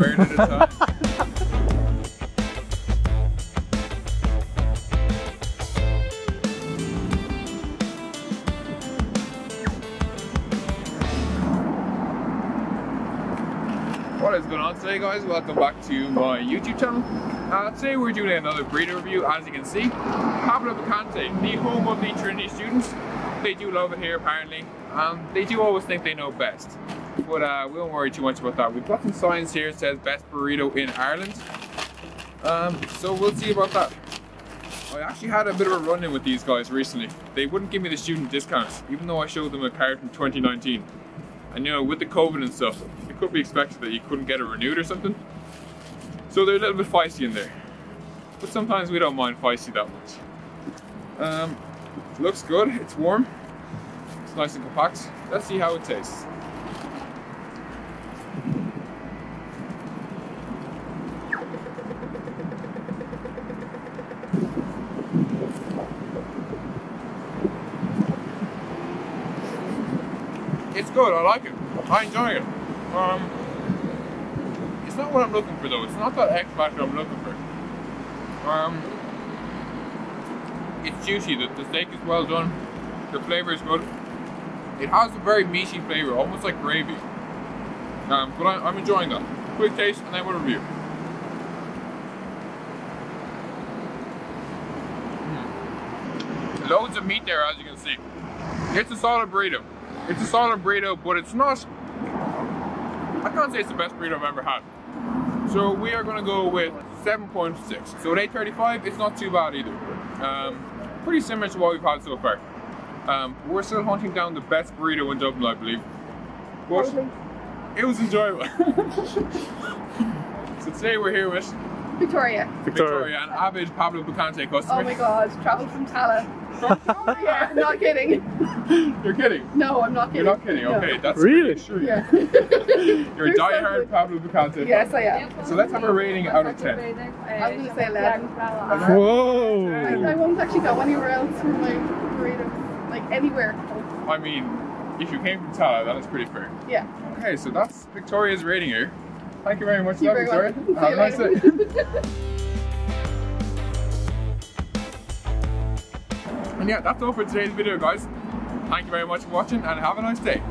bird at. What is going on today guys? Welcome back to my YouTube channel. Uh, today we're doing another burrito review as you can see. Pablo Picante, the home of the Trinity students. They do love it here apparently. Um, they do always think they know best. But uh, we won't worry too much about that. We've got some signs here says best burrito in Ireland. Um, so we'll see about that. I actually had a bit of a run-in with these guys recently. They wouldn't give me the student discounts, even though I showed them a card from 2019. And you know, with the COVID and stuff, it could be expected that you couldn't get it renewed or something. So they're a little bit feisty in there. But sometimes we don't mind feisty that much. Um, looks good, it's warm. It's nice and compact. Let's see how it tastes. It's good, I like it. I enjoy it. Um, it's not what I'm looking for though. It's not that X factor I'm looking for. Um, it's juicy. The, the steak is well done. The flavor is good. It has a very meaty flavor, almost like gravy. Um, but I, I'm enjoying that. Quick taste, and then we'll review. Mm. Loads of meat there, as you can see. It's a solid burrito. It's a solid burrito, but it's not. I can't say it's the best burrito I've ever had. So we are gonna go with 7.6. So at 8.35, it's not too bad either. Um, pretty similar to what we've had so far. Um, we're still hunting down the best burrito in Dublin, I believe. But it was enjoyable. so today we're here with Victoria. Victoria, an avid Pablo Picante customer. Oh my god, travelled from Tallaght. yeah. I'm not kidding. You're kidding. No, I'm not kidding. You're not kidding. No. Okay, that's Really? true. Yeah. You're a You're so diehard good. Pablo Picante. Yes, I am. So let's have a rating out of 10. I was gonna say 11. I, Whoa! I won't actually go anywhere else for my burritos. Like anywhere. I mean, if you came from Tallaght, that is pretty fair. Yeah. Okay, so that's Victoria's rating here. Thank you very much, You're for very that, Victoria. Have a nice day. And yeah, that's all for today's video, guys. Thank you very much for watching, and have a nice day.